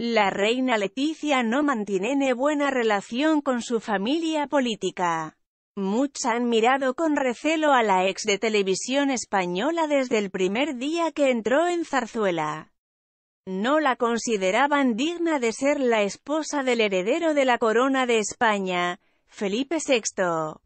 La reina Leticia no mantiene buena relación con su familia política. Muchos han mirado con recelo a la ex de televisión española desde el primer día que entró en Zarzuela. No la consideraban digna de ser la esposa del heredero de la corona de España, Felipe VI.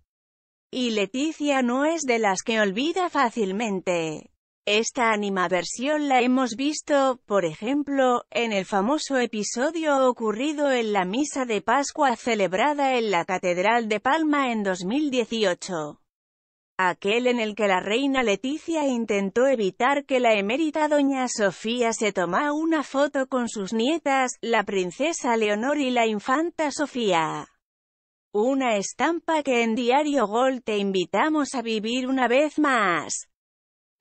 Y Leticia no es de las que olvida fácilmente. Esta animaversión la hemos visto, por ejemplo, en el famoso episodio ocurrido en la misa de Pascua celebrada en la Catedral de Palma en 2018. Aquel en el que la reina Leticia intentó evitar que la emérita doña Sofía se tomara una foto con sus nietas, la princesa Leonor y la infanta Sofía. Una estampa que en Diario Gol te invitamos a vivir una vez más.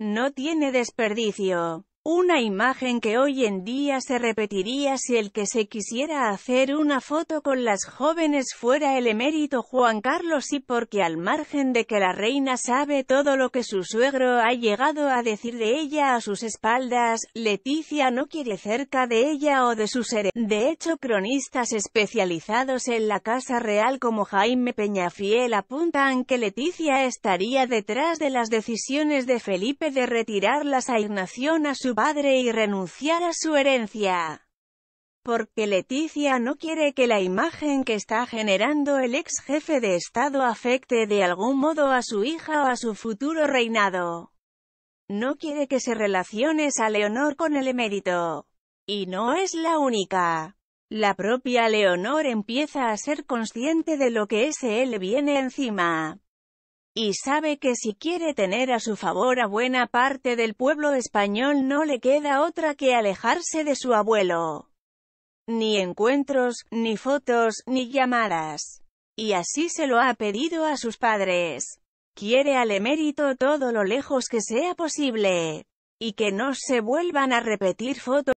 No tiene desperdicio. Una imagen que hoy en día se repetiría si el que se quisiera hacer una foto con las jóvenes fuera el emérito Juan Carlos y porque al margen de que la reina sabe todo lo que su suegro ha llegado a decir de ella a sus espaldas, Leticia no quiere cerca de ella o de sus seres. De hecho cronistas especializados en la Casa Real como Jaime Peñafiel apuntan que Leticia estaría detrás de las decisiones de Felipe de retirar la asignación a su padre y renunciar a su herencia. Porque Leticia no quiere que la imagen que está generando el ex jefe de Estado afecte de algún modo a su hija o a su futuro reinado. No quiere que se relaciones a Leonor con el emérito. Y no es la única. La propia Leonor empieza a ser consciente de lo que ese él viene encima y sabe que si quiere tener a su favor a buena parte del pueblo español no le queda otra que alejarse de su abuelo. Ni encuentros, ni fotos, ni llamadas. Y así se lo ha pedido a sus padres. Quiere al emérito todo lo lejos que sea posible. Y que no se vuelvan a repetir fotos.